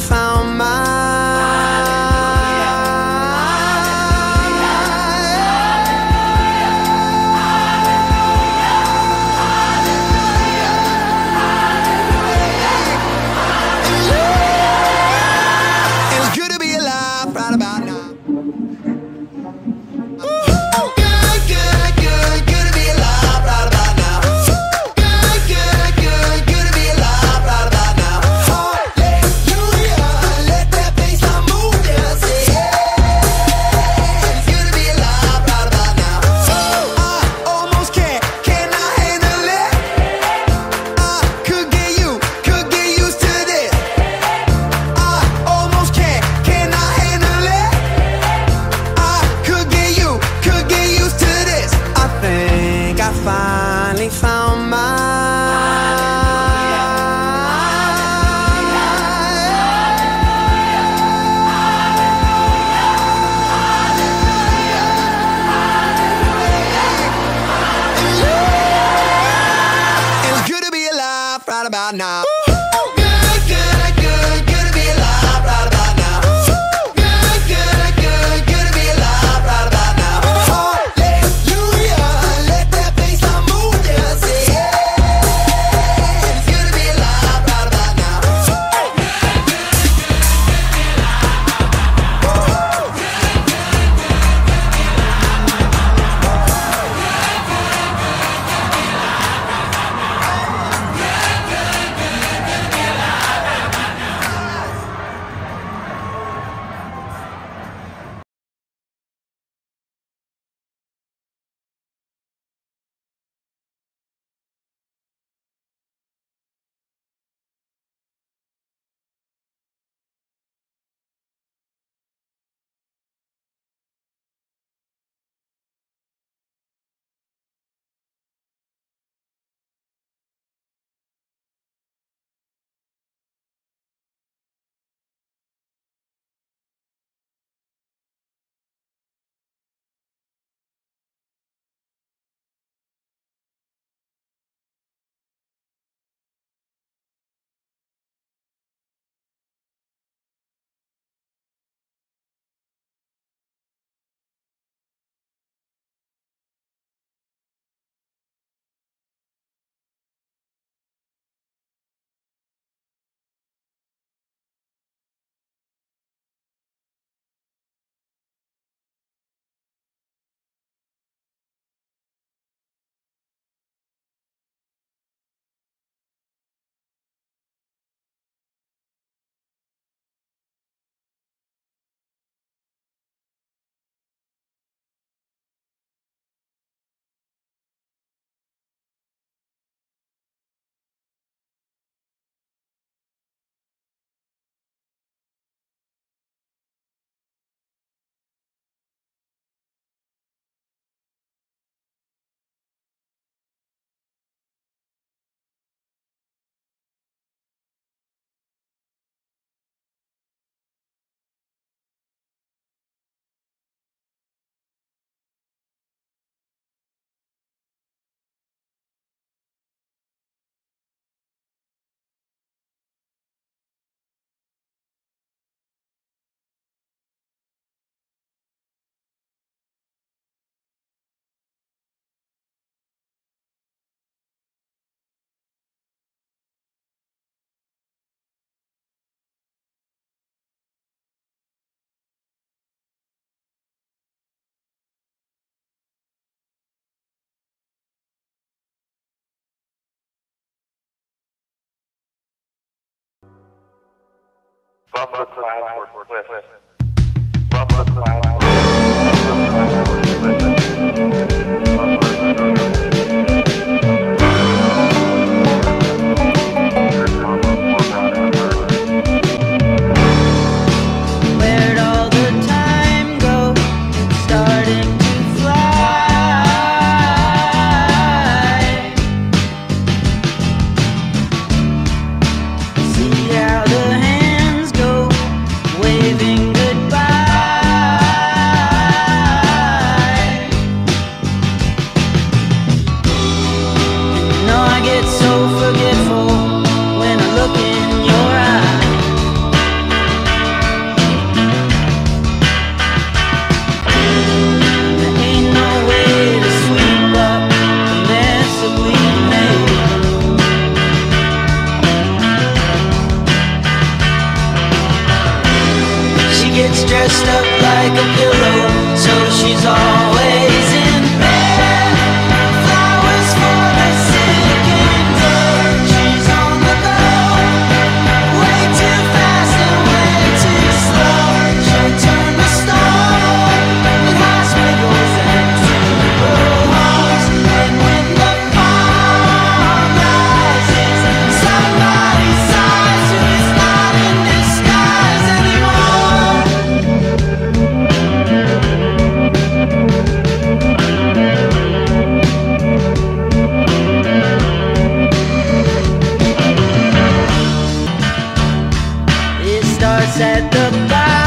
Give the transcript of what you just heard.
found my. From the clouds were cliffs. Starts at the bottom.